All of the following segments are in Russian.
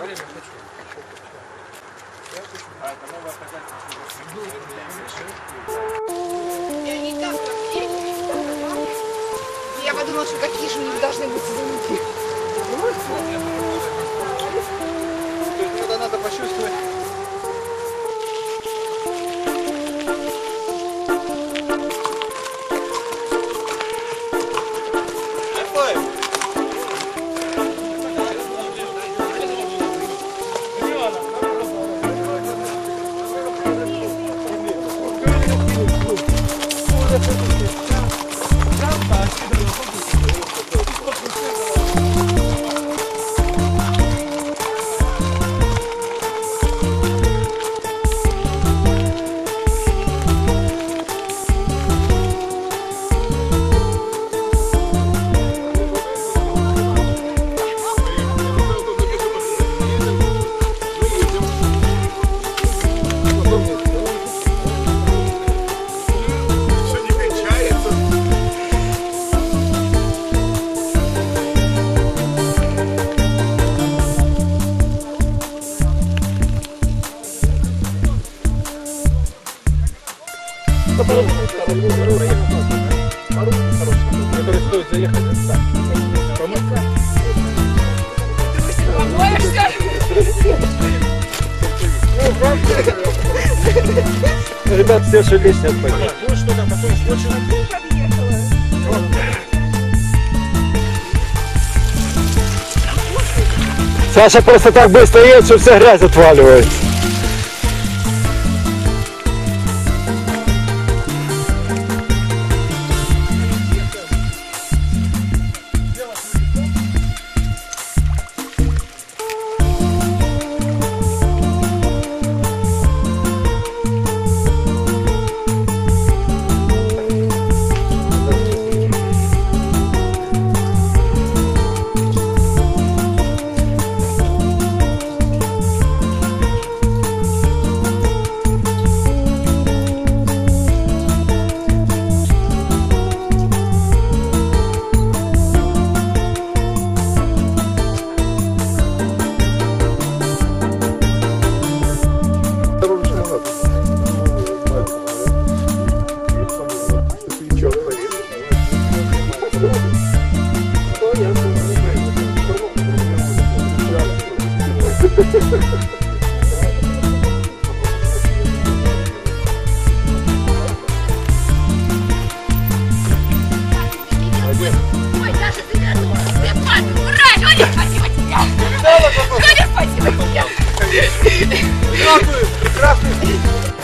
Там, как деньги. Я подумала, что какие же у них должны быть звуки. Тогда надо почувствовать. Который стоит заехать. Ребят, все ошиблись, нет понятно. Ну что там потом скотчем? Саша просто так быстро едет, что вся грязь отваливается. Ой, Даша, ты вернулась. Ты папе, ура! Говори спасибо тебе. Говори спасибо тебе.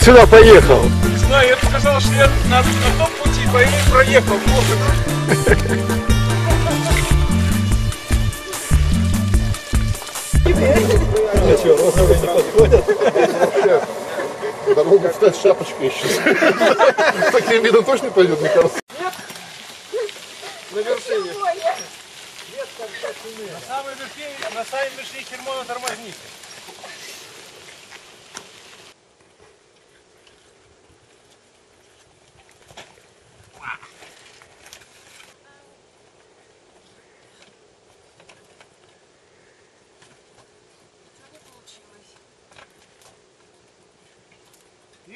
Сюда поехал. Не знаю, я бы сказал, что я на, на том пути по ней проехал. Плохо. Да могут стать шапочкой еще. С таким видом точно пойдет, мне кажется. На вершине. На самой вершине, на самой вершине Хермона тормозните.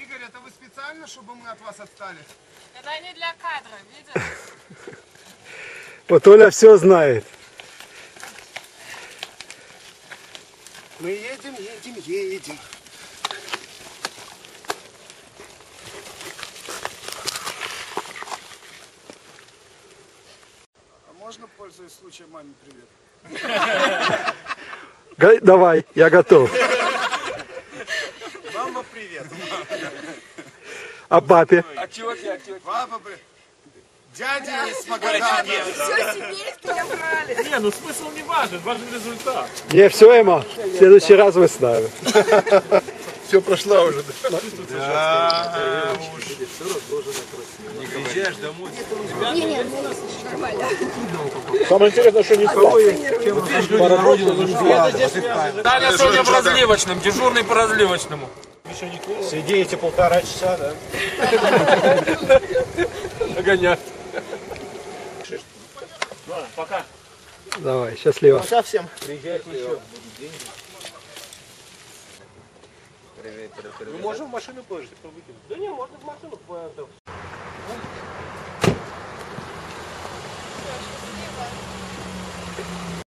Игорь, это вы специально, чтобы мы от вас отстали? Это не для кадра, видишь? Вот Оля все знает. Мы едем, едем, едем. А можно, пользуясь случаем, маме привет? Давай, я готов. Привет. А папе? Папа, привет. Дядя из Магадана. Все семейство брали. Не, ну смысл не важен, важен результат. Не, все, Эма. В следующий раз вы с нами. Все прошла уже. Не-не, ну, у нас еще нормально. Самое интересное, что не Таня сегодня по разливочным, дежурный по разливочному. Сидите полтора часа, да? Огонять. Давай, счастливо. Пока всем. Ми можемо в машину положити, выкинуть? Да не, можно в машину,